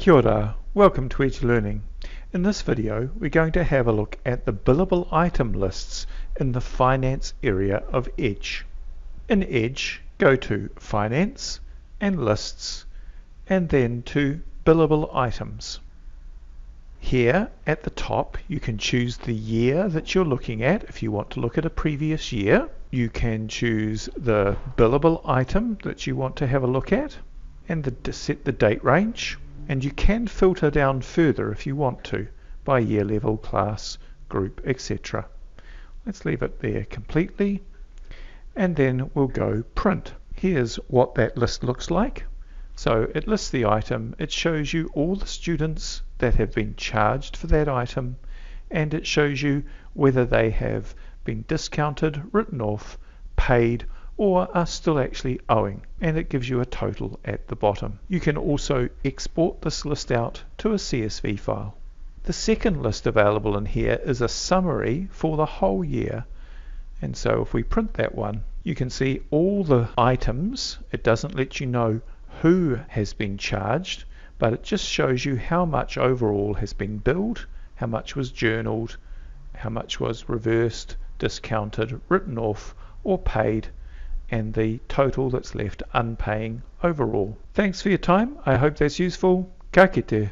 Kia ora, welcome to Edge Learning. In this video we're going to have a look at the billable item lists in the finance area of Edge. In Edge go to Finance and Lists and then to Billable Items. Here at the top you can choose the year that you're looking at if you want to look at a previous year. You can choose the billable item that you want to have a look at and the, set the date range and you can filter down further if you want to by year level, class, group, etc. Let's leave it there completely and then we'll go print. Here's what that list looks like. So it lists the item, it shows you all the students that have been charged for that item and it shows you whether they have been discounted, written off, paid or are still actually owing and it gives you a total at the bottom. You can also export this list out to a CSV file. The second list available in here is a summary for the whole year and so if we print that one you can see all the items. It doesn't let you know who has been charged but it just shows you how much overall has been billed, how much was journaled, how much was reversed, discounted, written off or paid and the total that's left unpaying overall. Thanks for your time. I hope that's useful. Ka kite.